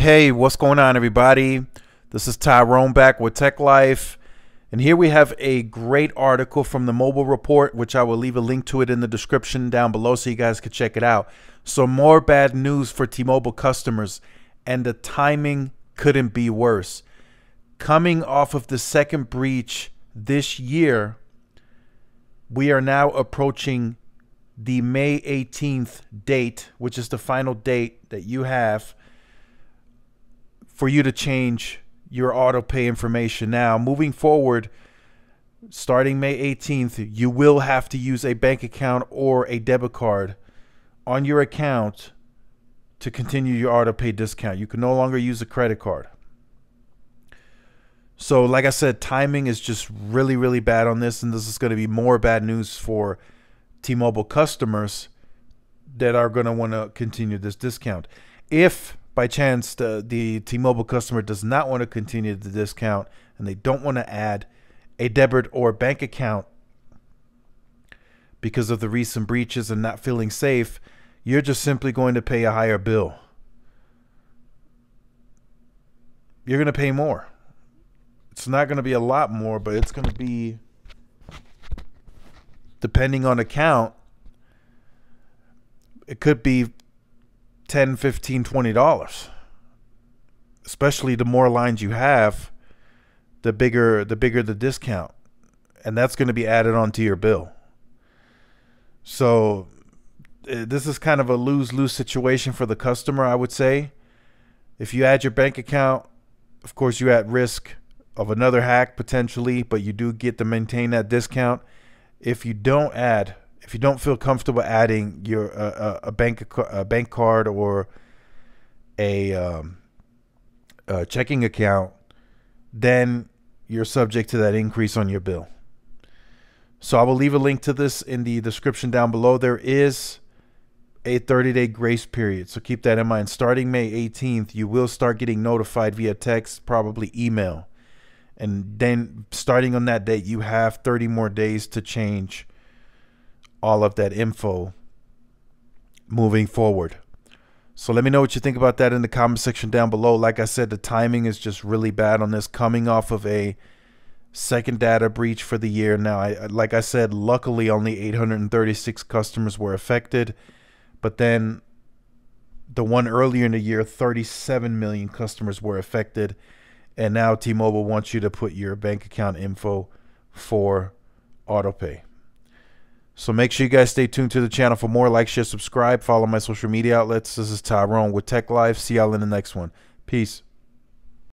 Hey, what's going on, everybody? This is Tyrone back with Tech Life. And here we have a great article from the Mobile Report, which I will leave a link to it in the description down below so you guys can check it out. So, more bad news for T Mobile customers, and the timing couldn't be worse. Coming off of the second breach this year, we are now approaching the May 18th date, which is the final date that you have for you to change your auto pay information. Now, moving forward, starting May 18th, you will have to use a bank account or a debit card on your account to continue your auto pay discount. You can no longer use a credit card. So, like I said, timing is just really, really bad on this, and this is going to be more bad news for T Mobile customers that are going to want to continue this discount. If by chance the, the T-Mobile customer does not want to continue the discount and they don't want to add a debit or bank account because of the recent breaches and not feeling safe, you're just simply going to pay a higher bill. You're going to pay more. It's not going to be a lot more, but it's going to be depending on account it could be 10 15 20 dollars. Especially the more lines you have the bigger the bigger the discount. And that's going to be added onto your bill. So uh, this is kind of a lose-lose situation for the customer i would say. If you add your bank account of course you're at risk of another hack potentially but you do get to maintain that discount. If you don't add if you don't feel comfortable adding your uh, a bank a bank card or a, um, a checking account, then you're subject to that increase on your bill. So I will leave a link to this in the description down below. There is a 30 day grace period. So keep that in mind. Starting May 18th, you will start getting notified via text, probably email. And then starting on that date, you have 30 more days to change all of that info moving forward. So let me know what you think about that in the comment section down below. Like I said, the timing is just really bad on this coming off of a second data breach for the year. Now, I like I said, luckily only 836 customers were affected, but then the one earlier in the year, 37 million customers were affected, and now T-Mobile wants you to put your bank account info for autopay. So make sure you guys stay tuned to the channel for more. Like, share, subscribe, follow my social media outlets. This is Tyrone with Tech Life. See y'all in the next one. Peace.